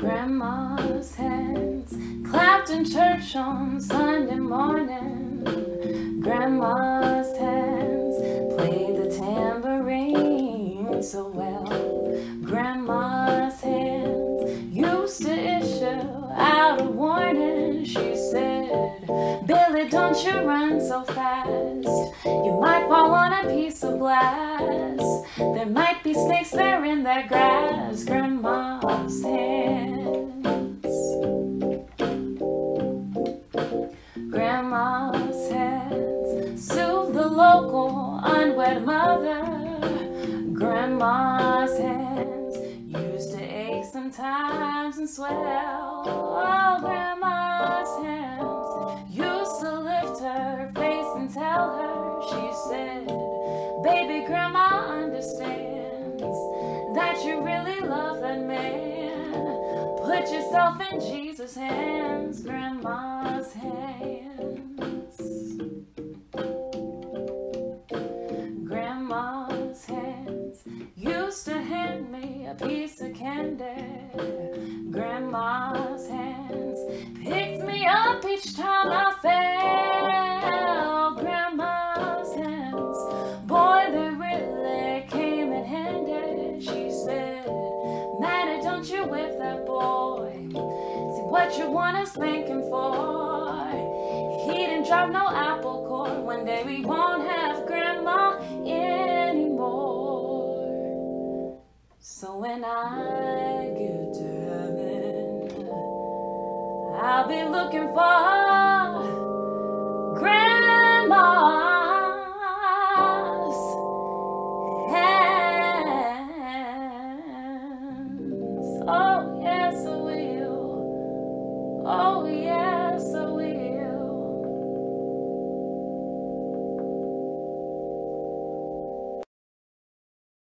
Grandma's hands clapped in church on Sunday morning. Grandma's hands played the tambourine so well. Grandma's hands used to issue out a warning. She's don't you run so fast. You might fall on a piece of glass. There might be snakes there in that grass. Grandma's hands. Grandma's hands soothe the local unwed mother. Grandma's hands used to ache sometimes and swell. Oh, tell her, she said, Baby, Grandma understands that you really love that man. Put yourself in Jesus' hands, Grandma's hands. Grandma's hands used to hand me a piece of candy. Grandma's hands picked me up each time I fell. You whip that boy. See what you want us thinking for. He didn't drop no apple core. One day we won't have grandma anymore. So when I get to heaven, I'll be looking for Oh,